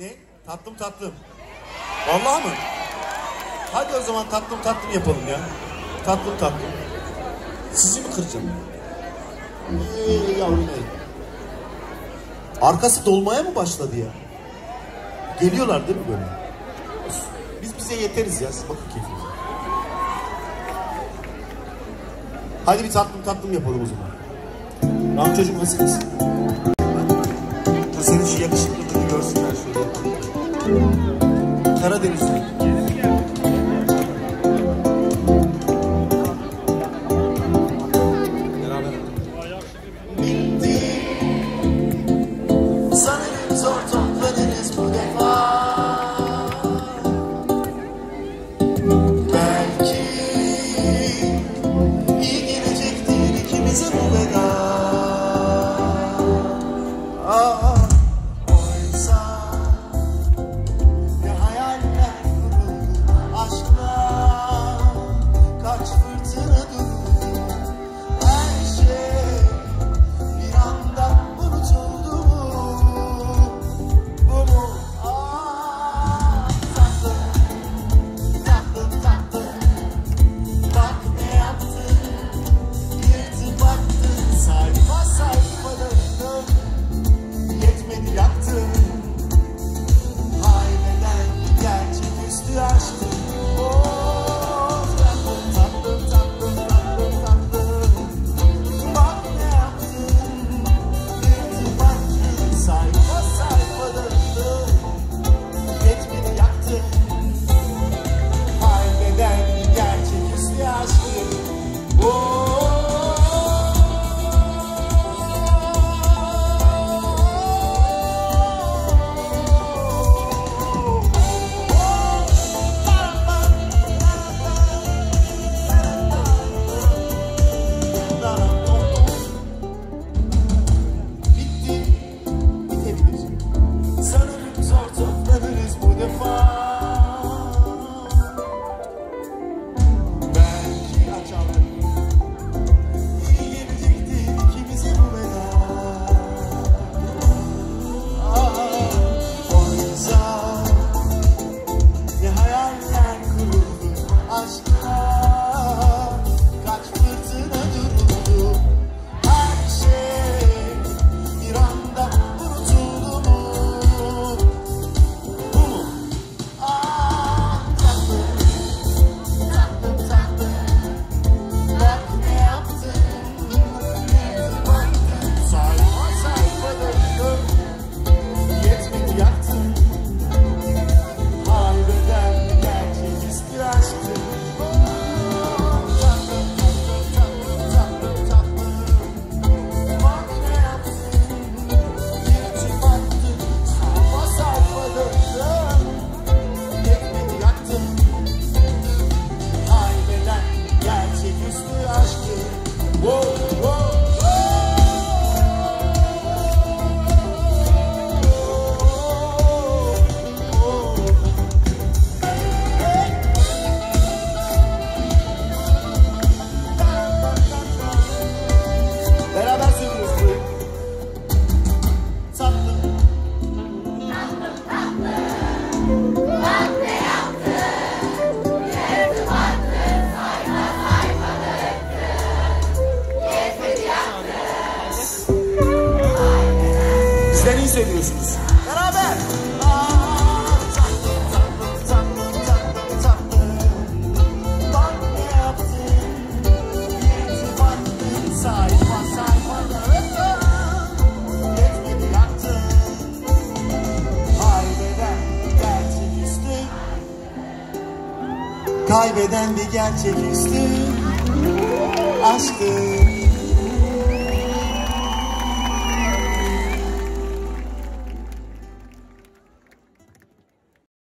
Ne? Tatlım tatlım. Vallahi mı? Hadi o zaman tatlım tatlım yapalım ya. Tatlım tatlım. Sizi mi kıracağım? Ee, yavrum ey. Arkası dolmaya mı başladı ya? Geliyorlar değil mi böyle? Biz bize yeteriz ya. Siz bakın keyfimize. Hadi bir tatlım tatlım yapalım o zaman. Ramçocuğum nasılsın? Ve senin şu yakışıklılığını görsünler şöyle. Karadenizli. seviyorsunuz. Beraber. Kaybeden bir gerçek üstü aşktı.